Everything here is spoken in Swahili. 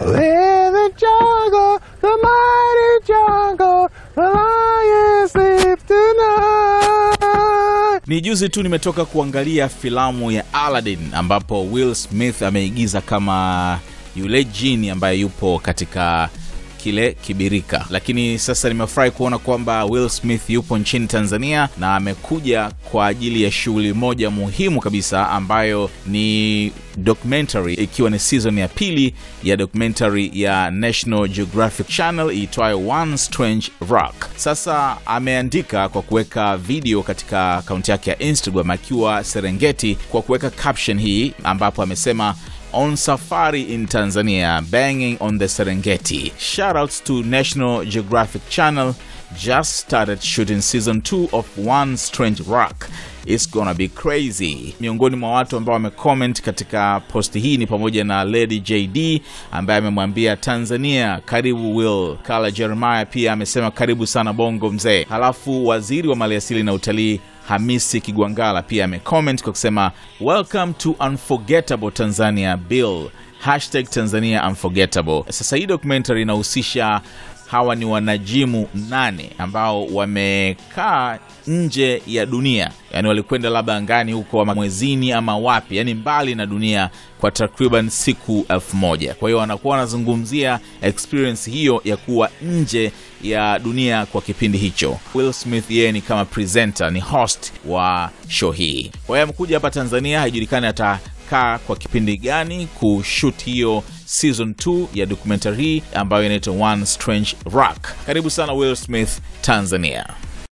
In the jungle, the mighty jungle, the lion sleeps tonight. Ni juzi tu nimetoka kuangalia filamu ya Aladdin ambapo Will Smith ameigiza kama yule jini ambaye yupo katika kile kibirika, lakini sasa nimefurahi kuona kwamba Will Smith yupo nchini Tanzania na amekuja kwa ajili ya shughuli moja muhimu kabisa ambayo ni documentary, ikiwa ni season ya pili ya documentary ya National Geographic Channel iitwayo One Strange Rock. Sasa ameandika kwa kuweka video katika akaunti yake ya Instagram akiwa Serengeti kwa kuweka caption hii ambapo amesema on safari in Tanzania, banging on the Serengeti. Shoutouts to National Geographic Channel. Just started shooting season 2 of One Strange Rock. It's gonna be crazy. Miongoni mwa watu ambao wamecomment katika posti hii ni pamoja na Lady JD ambaye amemwambia Tanzania karibu Will. Kala Jeremiah pia amesema karibu sana Bongo mzee. Halafu waziri wa maliasili na utalii Hamisi Kigwangala pia amecomment kwa kusema welcome to unforgettable Tanzania Bill hashtag Tanzania unforgettable. Sasa hii documentary inahusisha hawa ni wanajimu nane ambao wamekaa nje ya dunia, yani walikwenda labda angani huko mwezini ama wapi, yani mbali na dunia kwa takriban siku elfu moja. Kwa hiyo wanakuwa wanazungumzia experience hiyo ya kuwa nje ya dunia kwa kipindi hicho. Will Smith yeye ni kama presenter, ni host wa show hii. Kwa hiyo amekuja hapa Tanzania, haijulikani atakaa kwa kipindi gani kushoot hiyo season 2 ya documentary ambayo inaitwa One Strange Rock. Karibu sana Will Smith Tanzania.